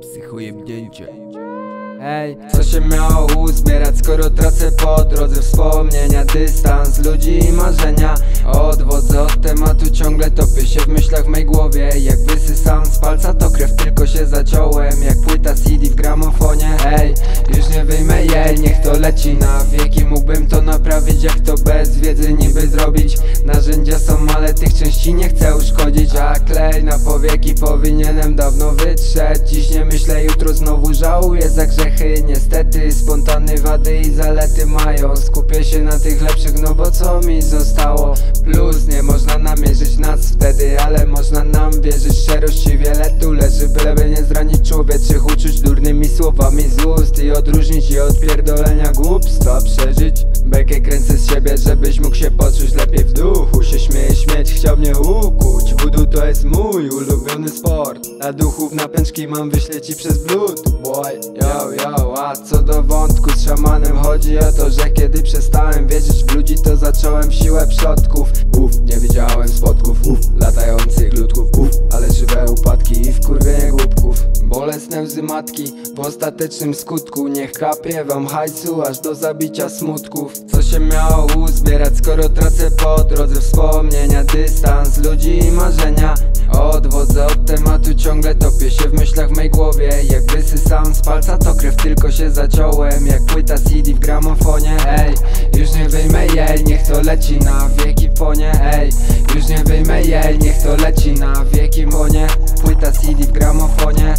Psychojebnięcie. Ej, co się miało uzbierać, skoro tracę po drodze wspomnienia? Dystans ludzi i marzenia. Odwodzę od tematu, ciągle topię się w myślach w mej głowie. Jak wysysam z palca, to krew tylko się zaciąłem. Jak płyta CD w gramofonie. Ej, leci na wieki Mógłbym to naprawić, jak to bez wiedzy niby zrobić. Narzędzia są, ale tych części nie chcę uszkodzić A klej na powieki powinienem dawno wytrzeć. Dziś nie myślę, jutro znowu żałuję za grzechy. Niestety spontany wady i zalety mają. Skupię się na tych lepszych, no bo co mi zostało? Plus nie można nam wierzyć szczerości Wiele tu leży, byleby nie zranić człowieczych uczuć Durnymi słowami z ust I odróżnić je od pierdolenia głupstwa Przeżyć bekę kręcę z siebie, żebyś mógł się poczuć lepiej w duchu. Się śmieje śmieć, chciał mnie ukuć. Voodoo to jest mój ulubiony sport. A duchów na pęczki mam wyśleć ci przez blut Boy, yo, yo, a co do wątku z szamanem? Chodzi o to, że kiedy przestałem wierzyć w ludzi To zacząłem siłę przodków. Uf, nie widziałem spotków Bolesne łzy matki. W ostatecznym skutku Niech kapie wam hajsu aż do zabicia smutków. Co się miało uzbierać, skoro tracę po drodze wspomnienia? Dystans ludzi i marzenia. Odwodzę od tematu, ciągle topię się w myślach w mej głowie. Jak wysysam z palca, to krew tylko się zaciąłem Jak płyta CD w gramofonie, ej Już nie wyjmę jej, niech to leci na wieki ponie, ej. Już nie wyjmę jej, niech to leci na wieki monie. Płyta CD w gramofonie